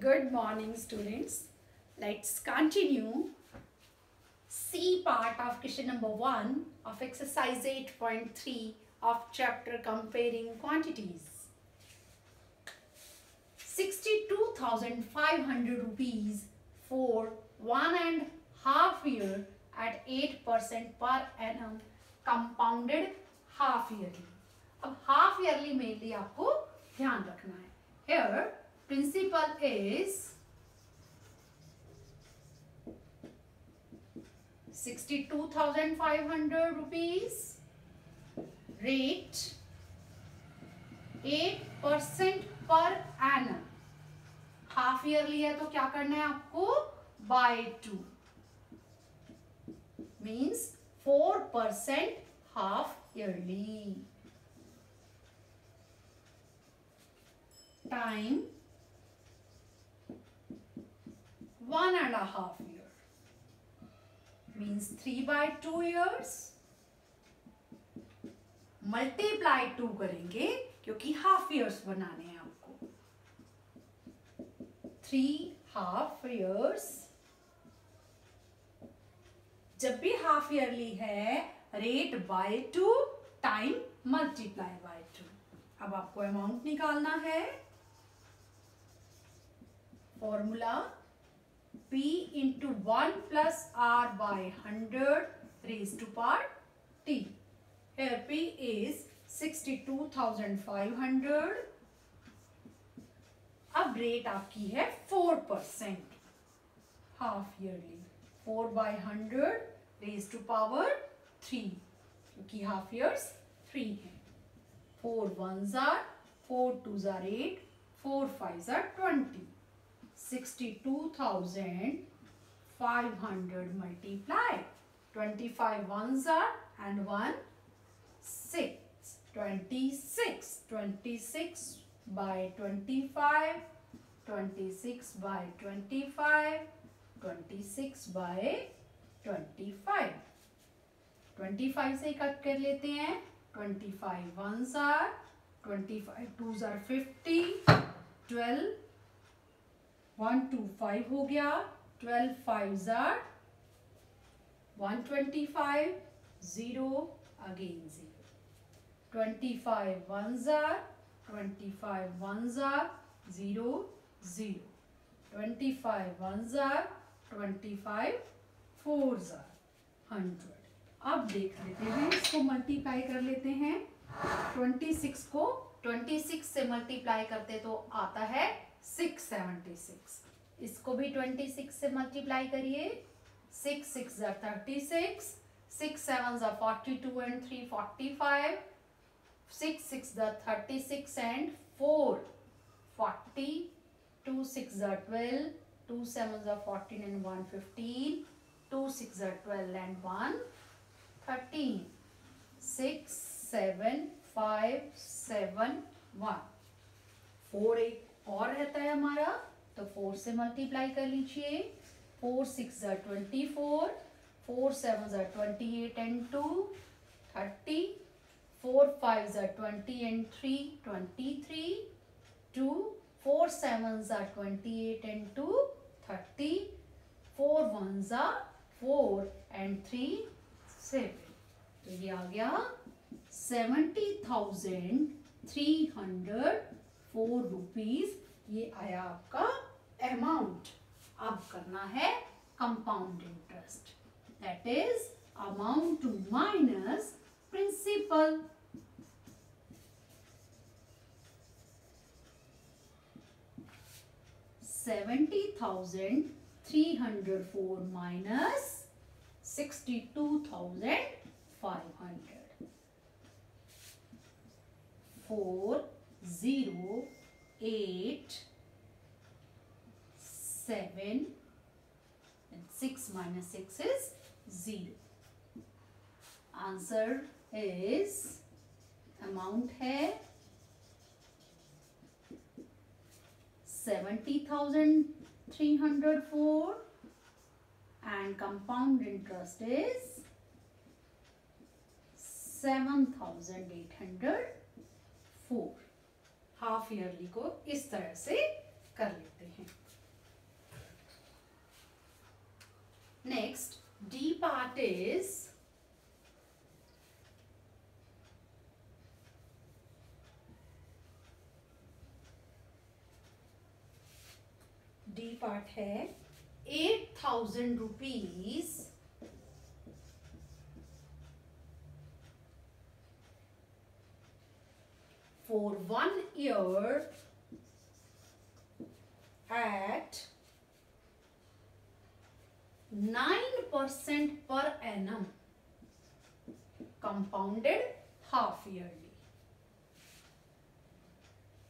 Good morning, students. Let's continue C part of question number 1 of exercise 8.3 of chapter comparing quantities. 62,500 rupees for one and half year at 8% per annum compounded half yearly. अब half yearly mainly आपको ध्यान रखना है. Here principal is 62,500 rupees. Rate 8% per annum. Half yearly है तो क्या करना है आपको by two means four percent half yearly time one and a half year. Means 3 by 2 years. Multiply two करेंगे, क्योंकि हाफ़ इयर्स बनाने हैं आपको. थ्री हाफ़ इयर्स जब भी हाफ़ ईयरली है rate by two time multiply by two अब आपको अमाउंट निकालना है. Formula P into 1 plus R by 100 raised to power T. Here P is 62,500. अब रेट आपकी है 4 percent half yearly 4 by 100 raise to power 3 क्योंकि half years 3 है. 4 ones are 4 twos are 8 4 fives are 20 62,500 multiply 25 ones are and 1 6 26 26 by 25 26 by 25 26 by 25 25 से cut कर लेते हैं 25 ones are 25 twos are 50 12 one two five हो गया, twelve fives are, one twenty five zero again zero. Twenty five ones are, twenty five ones are, zero zero. Twenty five ones are, twenty five fours are, hundred. अब देख लेते हैं, इसको multiply कर लेते हैं। ट्वेंटी सिक्स को, twenty six से मल्टीप्लाई करते तो आता है सिक्स सेवेंटी सिक्स। इसको भी ट्वेंटी सिक्स से मल्टीप्लाई करिए। Six sixes are thirty six six sevens are forty two and three forty five, six sixes are thirty six and four forty two sixes are twelve, two sevens are fourteen and one fifteen, two sixes are twelve and one thirteen six, seven, five, seven, one. Four, eight और रहता है हमारा तो four से multiply कर लीजिए। Four sixes are twenty four four sevens are twenty eight and two thirty four fives are twenty and three twenty three two four sevens are twenty eight and two thirty four ones are four and three seven तो ये आ गया seventy thousand three hundred four rupees ये आया आपका amount अब करना है compound interest that is amount minus principal seventy thousand three hundred four minus sixty two thousand five hundred four 0, 8, 7 and 6 minus 6 is 0. Answer is amount है 70,304 and compound interest is 7,804. Half yearly को इस तरह से कर लेते हैं। Next D part is D part है eight thousand rupees for one year at nine percent per annum compounded half yearly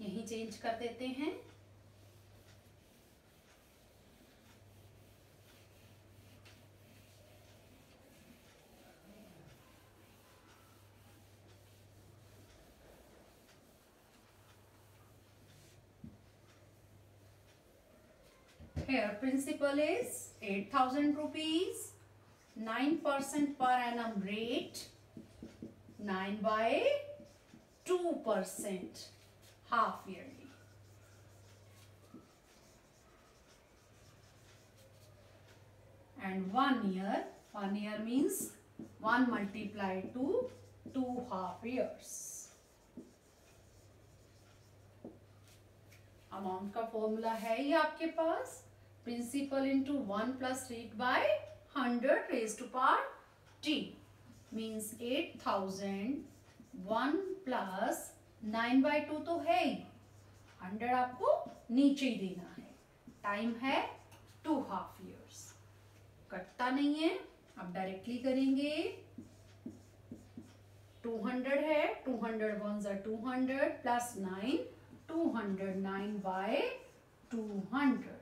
यही चेंज कर देते हैं Here principal is 8000 rupees, 9% per annum rate, 9 by 2% half yearly. And 1 year, 1 year means 1 multiplied to 2 half years. Amount का formula है ये आपके पास principal into 1 plus rate by 100 raised to power t means 8000 1 plus 9 by 2 तो है ही। 100 आपको नीचे ही देना है। टाइम है टू हाफ़ इयर्स कटता नहीं है अब डायरेक्टली करेंगे। 200 है 200 ones are 200 plus 9 209 by 200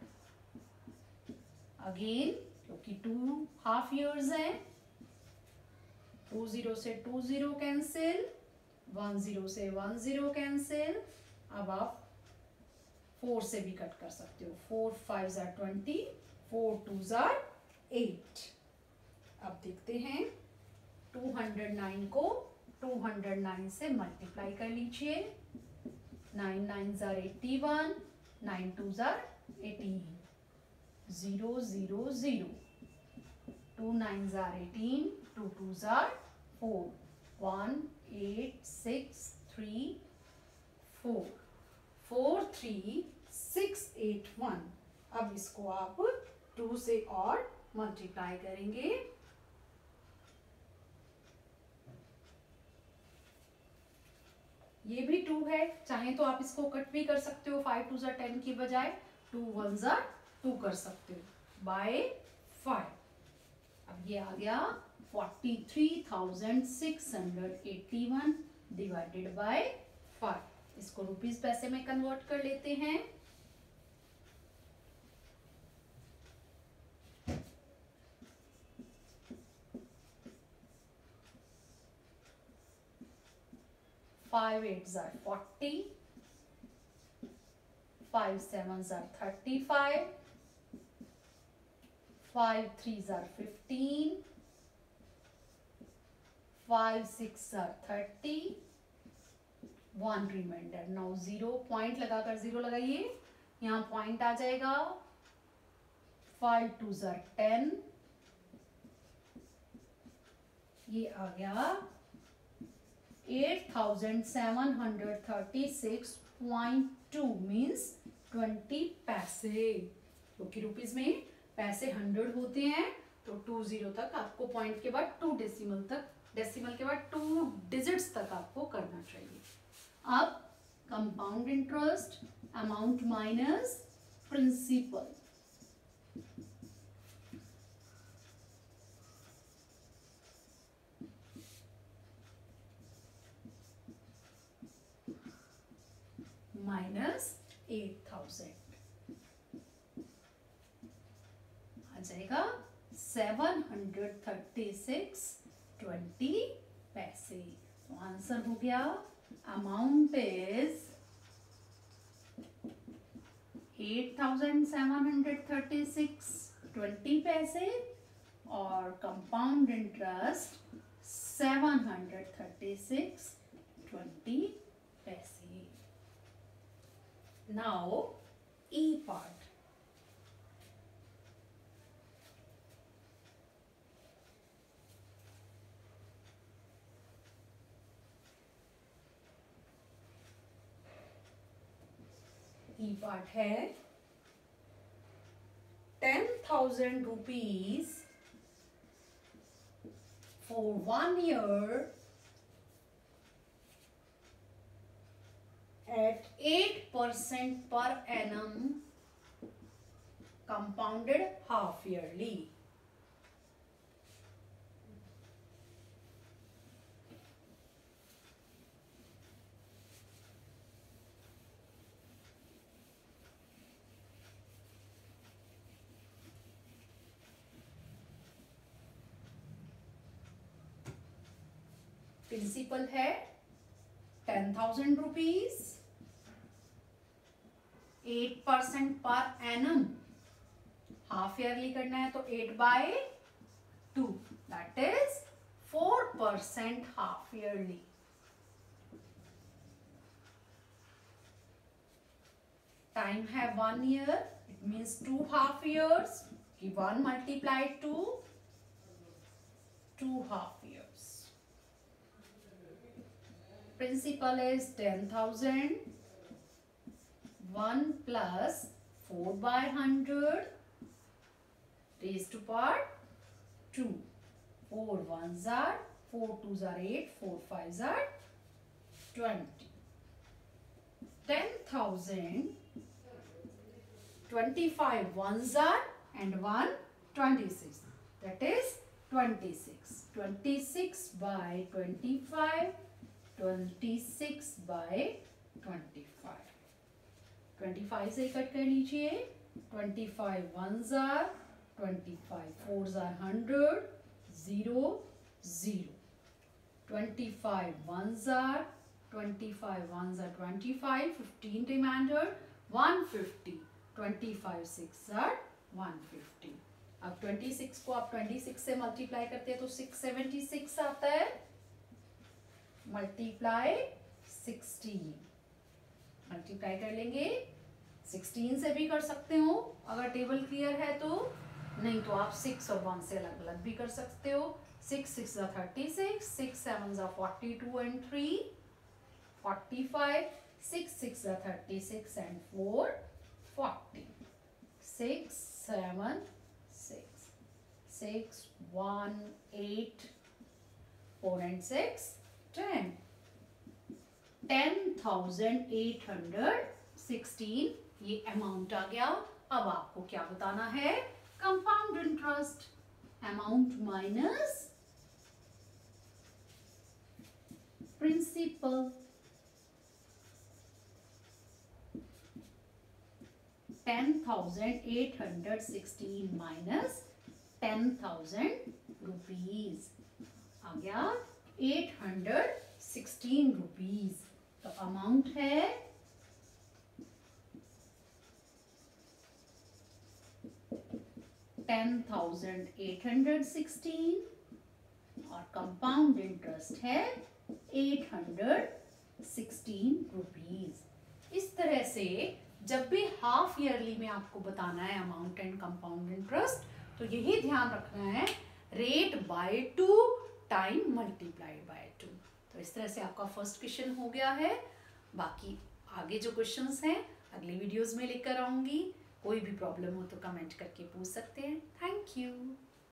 again क्योंकि टू हाफ़ इयर्स है टू ज़ीरो से two zero cancel one zero से वन ज़ीरो कैंसिल अब आप फोर से भी कट कर सकते हो। Four fives are twenty four twos are eight अब देखते हैं टू हंड्रेड नाइन को टू हंड्रेड नाइन से मल्टीप्लाई कर लीजिए। Nine nines are eighty one nine twos are eighteen zero zero zero. Two nines are eighteen. Two twos are four. One, eight, six, three, four. Four three six eight one अब इसको आप two से और multiply करेंगे ये भी to है चाहे तो आप इसको कट भी कर सकते हो फाइव टू जार टेन की बजाय टू वन जार टू कर सकते हो। बाय फाइव अब ये आ गया forty three thousand six hundred eighty one divided by five इसको रुपीज़ पैसे में कन्वर्ट कर लेते हैं। Five eights are forty five sevens are thirty five five threes are fifteen, five six are thirty, one remainder. Now zero point लगाकर zero लगाइए यहाँ point आ जाएगा five twos are ten, ये आ गया eight thousand seven hundred thirty six point two means twenty पैसे क्योंकि rupees में पैसे हंड्रेड होते हैं तो टू ज़ीरो तक आपको पॉइंट के बाद टू डेसिमल तक डेसिमल के बाद टू डिजिट्स तक आपको करना चाहिए। अब compound interest amount minus principal minus eight thousand जाएगा seven hundred thirty six twenty पैसे तो आंसर हो गया. Amount is eight thousand seven hundred thirty six twenty पैसे और compound interest seven hundred thirty six twenty पैसे now E part D part है ten thousand rupees for one year at 8% per annum compounded half yearly. Principal है ten thousand rupees eight percent per annum half yearly करना है तो eight by two that is four percent half yearly time है one year it means two half years कि one multiply two two half years Principal is 10,000. 1 plus 4 by 100 raised to power 2. 4 ones are, 4 twos are 8, 4 fives are 20. 10,000, 25 ones are and 1 26. That is 26. 26 by 25 26 by 25. Twenty five से cut कर लीजिए। Twenty five ones are twenty five fours are hundred zero zero twenty five ones are twenty five one remainder one fifty twenty five sixes are one अब twenty six को आप twenty six से multiply करते हैं तो six seventy six आता है। Multiply sixteen multiply कर लेंगे। सिक्सटीन से भी कर सकते हो। अगर टेबल क्लियर है तो। नहीं तो आप सिक्स और वन से अलग अलग भी कर सकते हो। Six six thirty six six seven forty two and three forty five six six thirty six and four forty six seven six six one eight four and six ten ten thousand eight hundred sixteen ये amount आ गया। अब आपको क्या बताना है? Compound interest amount minus principal ten thousand eight hundred sixteen minus ten thousand rupees आ गया। Eight hundred sixteen rupees तो अमाउंट है ten thousand eight hundred sixteen और कंपाउंड इंटरेस्ट है एट हंड्रेड सिक्सटीन रुपीज़ इस तरह से जब भी हाफ़ ईयरली में आपको बताना है अमाउंट एंड कंपाउंड इंटरेस्ट तो यही ध्यान रखना है rate by two time multiplied by two तो इस तरह से आपका फ़र्स्ट क्वेश्चन हो गया है। बाकी आगे जो क्वेश्चंस हैं, अगले वीडियोस में लेकर आऊँगी। कोई भी प्रॉब्लम हो तो कमेंट करके पूछ सकते हैं। Thank you